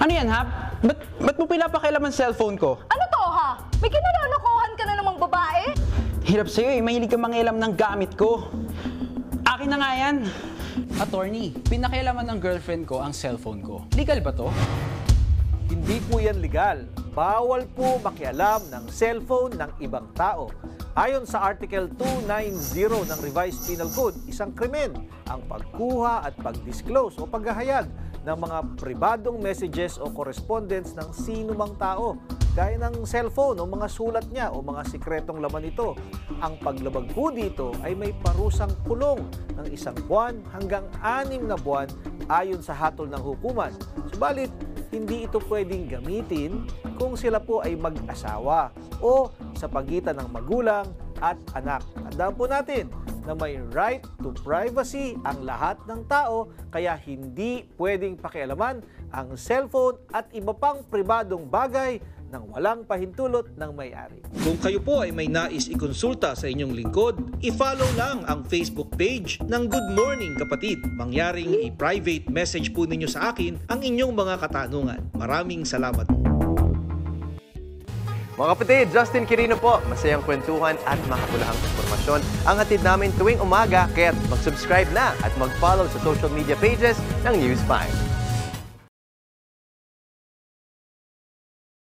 Ano yan ha? Ba't, ba't mo pinapakialaman cellphone ko? Ano to ha? May kinalalokohan ka na namang babae? Hirap sa'yo eh, mahilig ka mangialam ng gamit ko. Akin na nga yan. Attorney, pinakialaman ng girlfriend ko ang cellphone ko. Legal ba to? Hindi po yan legal. Bawal po makialam ng cellphone ng ibang tao. Ayon sa Article 290 ng Revised Penal Code, isang krimen ang pagkuha at pag-disclose o paghahayag ng mga pribadong messages o correspondence ng sino mang tao, gaya ng cellphone o mga sulat niya o mga sikretong laman nito. Ang paglabag po dito ay may parusang kulong ng isang buwan hanggang anim na buwan ayon sa hatol ng hukuman. Subalit, hindi ito pwedeng gamitin kung sila po ay mag-asawa o sa pagitan ng magulang at anak. Tandaan po natin na may right to privacy ang lahat ng tao kaya hindi pwedeng pakialaman ang cellphone at iba pang pribadong bagay ng walang pahintulot ng may-ari. Kung kayo po ay may nais ikonsulta sa inyong lingkod, i-follow lang ang Facebook page ng Good Morning Kapatid. Mangyaring i-private message po ninyo sa akin ang inyong mga katanungan. Maraming salamat po. Mga kapatid, Justin Quirino po. Masayang kwentuhan at makapulahang informasyon ang hatid namin tuwing umaga. Kaya mag-subscribe na at mag-follow sa social media pages ng News 5.